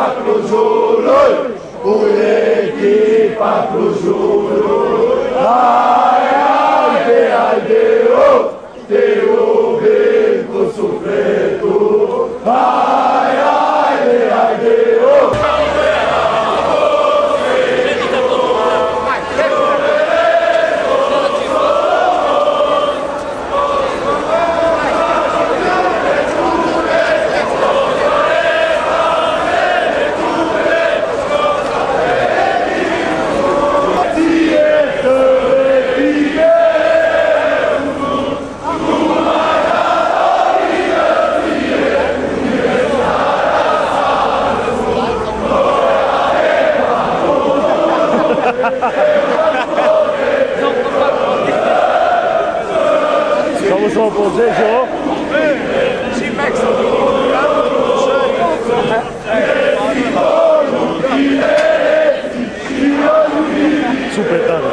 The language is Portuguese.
quatro juros, mulher de quatro juros. Ai, ai, ai, ai. Somos o Bozejo. Super tarde.